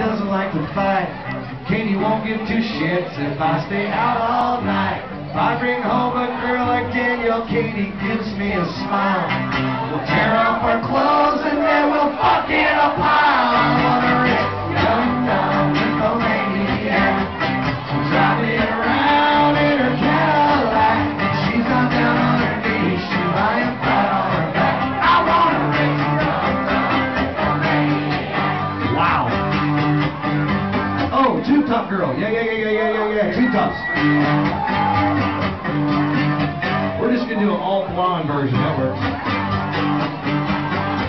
doesn't like to fight. Katie won't give two shits if I stay out all night. If I bring home a girl like Danielle, Katie gives me a smile. We'll tear off our clothes and then we'll fuck in a Oh, Tube Top Girl. Yeah, yeah, yeah, yeah, yeah, yeah, yeah. Tube Tops. We're just gonna do an all blonde version. That works.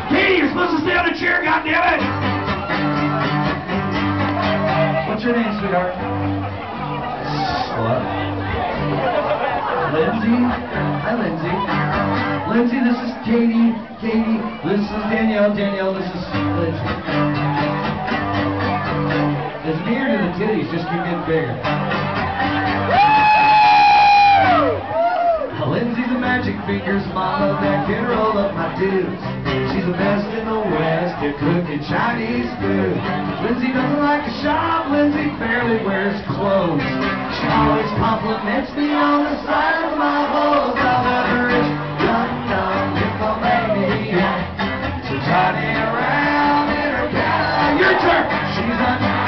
Katie, you're supposed to stay on the chair, God damn it. What's your name, sweetheart? What? Lindsay? Hi, Lindsay. Lindsay, this is Katie. Katie, this is Danielle. Danielle, this is Lindsay. Titties, just keep getting bigger. Lindsay's a magic fingers mama that can roll up my dudes. She's the best in the West at cooking Chinese food. Lindsay doesn't like to shop, Lindsay barely wears clothes. She always compliments me on the side of my hose. I'll let her rich, young, young, nymphomaniac. She's riding around in her Cadillac. Your turn! She's a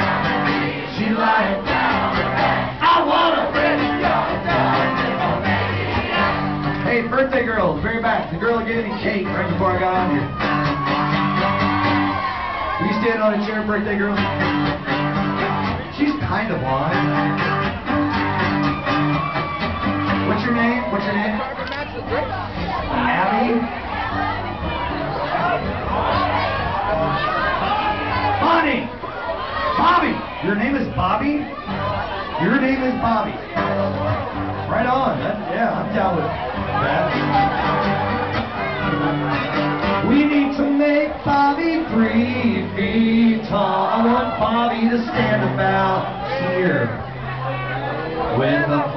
Hey, birthday girl, very back. The girl gave me cake right before I got on here. Will you stand on a chair, birthday girl? She's kind of blonde. What's your name? What's your name? Your name is Bobby? Your name is Bobby. Right on. That, yeah, I'm down with that. We need to make Bobby three feet tall. I want Bobby to stand about here. When the